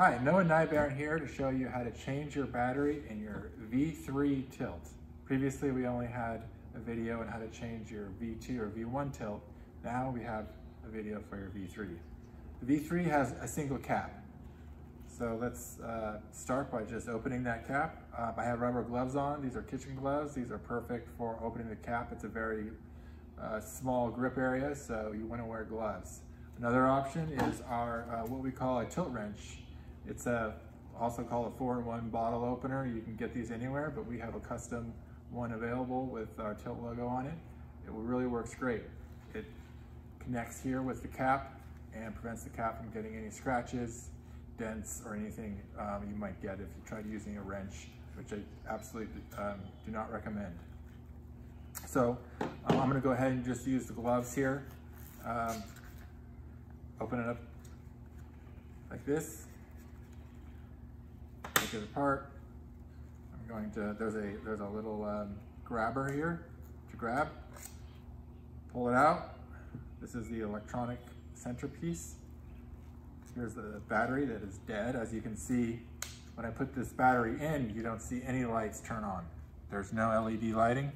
Hi, Noah Nybaron here to show you how to change your battery in your V3 tilt. Previously we only had a video on how to change your V2 or V1 tilt. Now we have a video for your V3. The V3 has a single cap. So let's uh, start by just opening that cap. Uh, I have rubber gloves on. These are kitchen gloves. These are perfect for opening the cap. It's a very uh, small grip area, so you want to wear gloves. Another option is our uh, what we call a tilt wrench. It's a also called a four-in-one bottle opener. You can get these anywhere, but we have a custom one available with our tilt logo on it. It really works great. It connects here with the cap and prevents the cap from getting any scratches, dents, or anything um, you might get if you tried using a wrench, which I absolutely um, do not recommend. So um, I'm gonna go ahead and just use the gloves here. Um, open it up like this, take it apart. I'm going to, there's a, there's a little um, grabber here to grab, pull it out. This is the electronic centerpiece. Here's the battery that is dead. As you can see, when I put this battery in, you don't see any lights turn on. There's no LED lighting.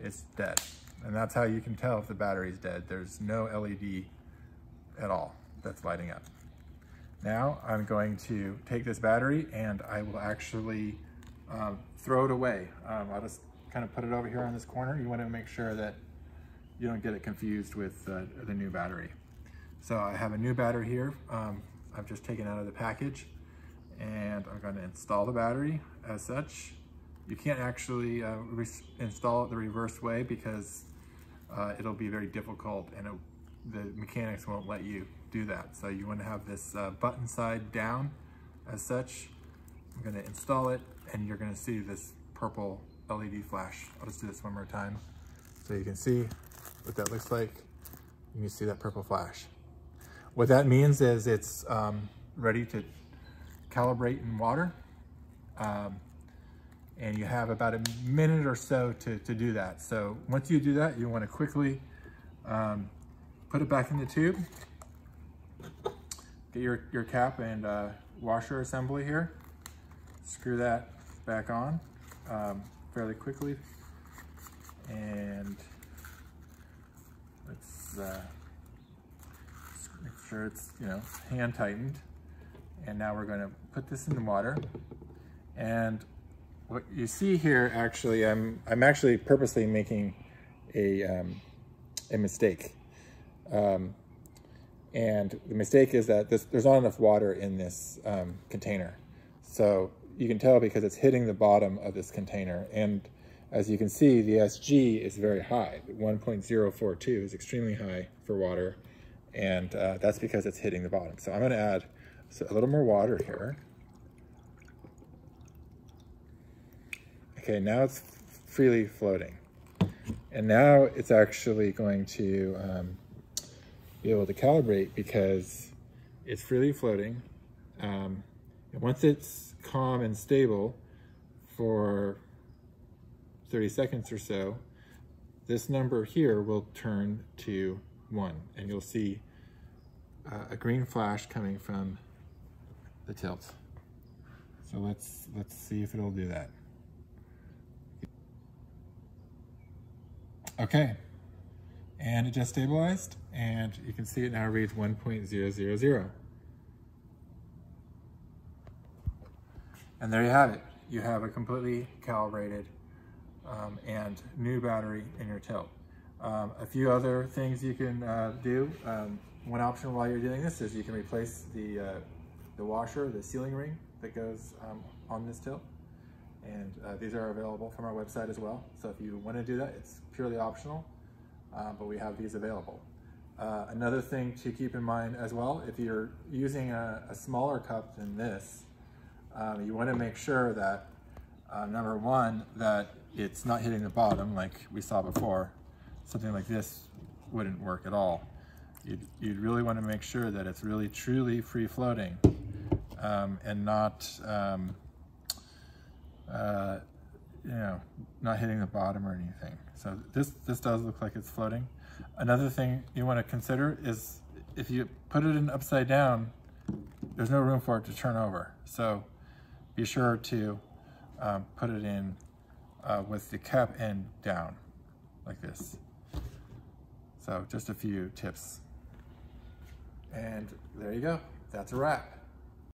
It's dead. And that's how you can tell if the battery's dead. There's no LED at all that's lighting up. Now I'm going to take this battery and I will actually um, throw it away. Um, I'll just kind of put it over here on this corner. You want to make sure that you don't get it confused with uh, the new battery. So I have a new battery here. Um, I've just taken out of the package and I'm going to install the battery as such. You can't actually uh, install it the reverse way because uh, it'll be very difficult and it, the mechanics won't let you do that. So you want to have this uh, button side down as such. I'm going to install it and you're going to see this purple LED flash. I'll just do this one more time so you can see what that looks like. You can see that purple flash. What that means is it's um, ready to calibrate in water. Um, and you have about a minute or so to, to do that. So once you do that, you want to quickly um, put it back in the tube. Get your, your cap and uh, washer assembly here. Screw that back on um, fairly quickly. And let's uh, make sure it's, you know, hand tightened. And now we're going to put this in the water. And what you see here, actually, I'm, I'm actually purposely making a, um, a mistake. Um, and the mistake is that this, there's not enough water in this um, container. So you can tell because it's hitting the bottom of this container. And as you can see, the SG is very high. 1.042 is extremely high for water. And uh, that's because it's hitting the bottom. So I'm gonna add a little more water here. Okay, now it's freely floating. And now it's actually going to um, be able to calibrate because it's freely floating. Um, and once it's calm and stable for 30 seconds or so, this number here will turn to one and you'll see uh, a green flash coming from the tilt. So let's, let's see if it'll do that. Okay, and it just stabilized and you can see it now reads 1.000. And there you have it. You have a completely calibrated um, and new battery in your tilt. Um, a few other things you can uh, do. Um, one option while you're doing this is you can replace the, uh, the washer, the sealing ring that goes um, on this tilt. And uh, these are available from our website as well. So if you want to do that, it's purely optional, uh, but we have these available. Uh, another thing to keep in mind as well, if you're using a, a smaller cup than this, um, you want to make sure that, uh, number one, that it's not hitting the bottom like we saw before. Something like this wouldn't work at all. You'd, you'd really want to make sure that it's really truly free floating um, and not, um, uh, you know, not hitting the bottom or anything. So this, this does look like it's floating. Another thing you want to consider is if you put it in upside down, there's no room for it to turn over. So be sure to um, put it in uh, with the cap end down like this. So just a few tips. And there you go. That's a wrap.